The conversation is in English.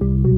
you